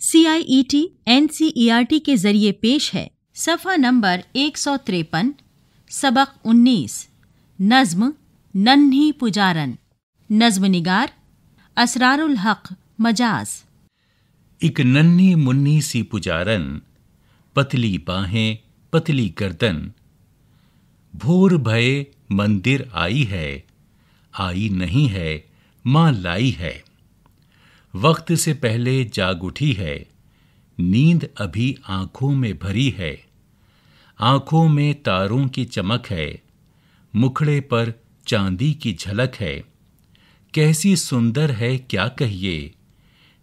C I E T N C E R T के ज़रिए पेश है। सफ़ा नंबर एक सौ तिरपन, सबक उन्नीस, नज्म नन्ही पुजारन। नज्म निगार, असरारुल हक, मजाज। एक नन्ही मुन्नी सी पुजारन, पतली बाहें, पतली गर्दन। भोर भय मंदिर आई है, आई नहीं है, माँ लाई है। वक्त से पहले जाग उठी है। नींद अभी आँखों में भरी है। आँखों में तारों की चमक है। मुखड़े पर चांदी की झलक है। कैसी सुंदर है क्या कहिए?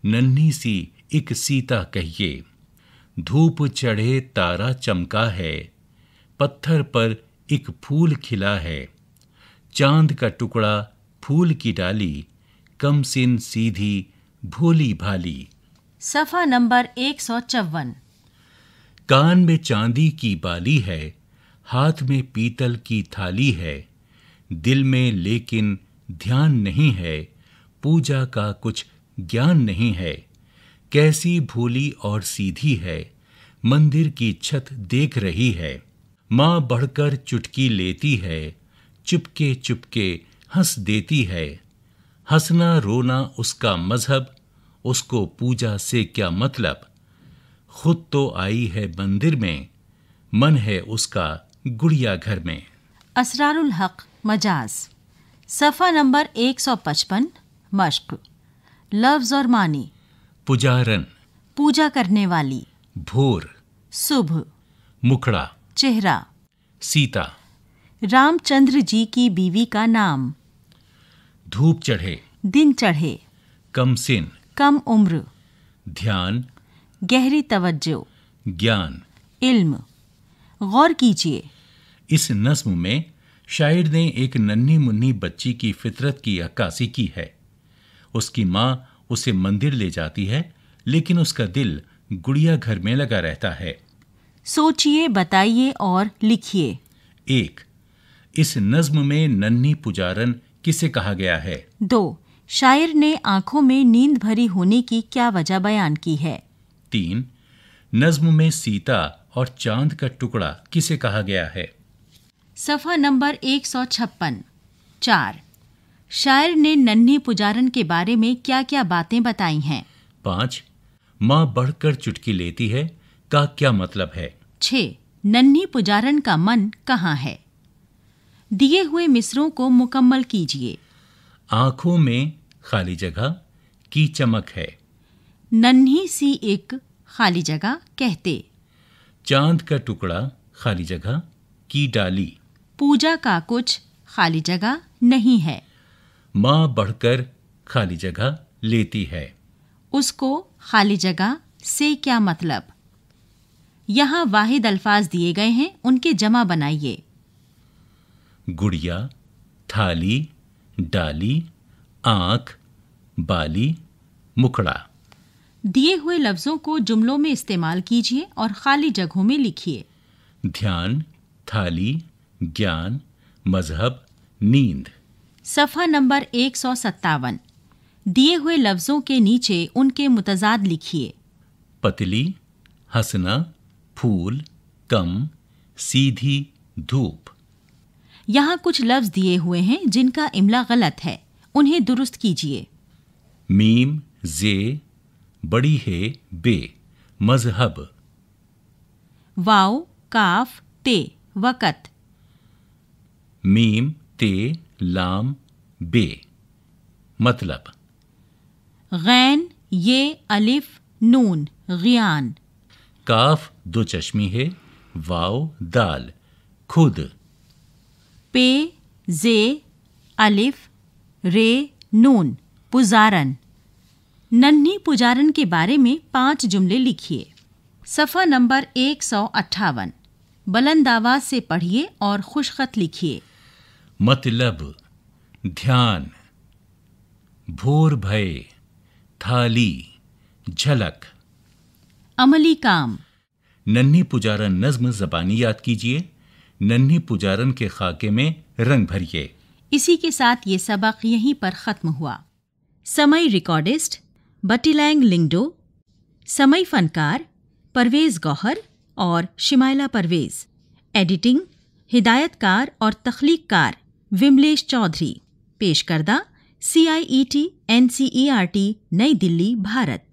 नन्ही सी एक सीता कहिए। धूप चढ़े तारा चमका है। पत्थर पर एक फूल खिला है। चाँद का टुकड़ा फूल की डाली। कम सिन सीधी भोली भाली सफ़ा नंबर एक सौ चौवन। कान में चांदी की बाली है हाथ में पीतल की थाली है दिल में लेकिन ध्यान नहीं है पूजा का कुछ ज्ञान नहीं है कैसी भोली और सीधी है मंदिर की छत देख रही है माँ बढ़कर चुटकी लेती है चुपके चुपके हंस देती है। हंसना रोना उसका मज़हब उसको पूजा से क्या मतलब? खुद तो आई है मंदिर में मन है उसका गुड़िया घर में। असरारुल हक मजाज। सफ़ा नंबर एक सौ पचपन मश्क। लफ्ज़ और मानी। पुजारन। पूजा करने वाली। भोर। सुबह। मुखड़ा। चेहरा। सीता। रामचंद्र जी की बीवी का नाम। धूप चढ़े। दिन चढ़े। कमसिन कम उम्र। ध्यान। गहरी तवज्जो। ज्ञान। इल्म। गौर कीजिए। इस नज्म में शायर ने एक नन्ही मुन्नी बच्ची की फितरत की अक्कासी की है। उसकी माँ उसे मंदिर ले जाती है लेकिन उसका दिल गुड़िया घर में लगा रहता है। सोचिए बताइए और लिखिए। एक इस नज्म में नन्ही पुजारन किसे कहा गया है? दो शायर ने आँखों में नींद भरी होने की क्या वजह बयान की है? तीन नज्म में सीता और चाँद का टुकड़ा किसे कहा गया है? सफ़ा नंबर एक सौ छप्पन। चार शायर ने नन्ही पुजारन के बारे में क्या क्या बातें बताई हैं? पाँच माँ बढ़कर चुटकी लेती है का क्या मतलब है? छ नन्ही पुजारन का मन कहाँ है? दिए हुए मिसरों को मुकम्मल कीजिए। आँखों में खाली जगह की चमक है। नन्ही सी एक खाली जगह कहते। चाँद का टुकड़ा खाली जगह की डाली। पूजा का कुछ खाली जगह नहीं है। माँ बढ़कर खाली जगह लेती है। उसको खाली जगह से क्या मतलब? यहाँ वाहिद अल्फाज दिए गए हैं उनके जमा बनाइए। गुड़िया थाली डाली आँख बाली मुखड़ा। दिए हुए लफ्जों को जुमलों में इस्तेमाल कीजिए और खाली जगहों में लिखिए। ध्यान थाली ज्ञान मज़हब नींद। सफ़ा नंबर एक सौ सत्तावन। दिए हुए लफ्जों के नीचे उनके मुतजाद लिखिए। पतली हंसना फूल कम सीधी धूप। यहाँ कुछ लफ्ज दिए हुए हैं जिनका इमला गलत है। उन्हें दुरुस्त कीजिए। मीम जे बड़ी है बे मज़हब। वाव काफ ते वक़त। मीम ते लाम बे। मतलब। गैन ये अलिफ नून गियान। काफ दो चश्मी है। वाव दाल। खुद। पे जे अलिफ रे नून पुजारन नन्ही पुजारन के बारे में पाँच जुमले लिखिए। सफ़ा नंबर एक सौ अट्ठावन। बुलंद आवाज़ से पढ़िए और खुशखत लिखिए। मतलब ध्यान भोर भय थाली झलक। अमली काम। नन्ही पुजारन नज्म जबानी याद कीजिए। नन्ही पुजारन के खाके में रंग भरिए। इसी के साथ ये सबक यहीं पर ख़त्म हुआ। समय रिकॉर्डिस्ट, बटीलैंग लिंगडो, समय फनकार, परवेज गौहर और शिमाइला परवेज। एडिटिंग, हिदायतकार और तख्लीककार विमलेश चौधरी। पेश करदा C I E T N C E R T New Delhi, Bharat.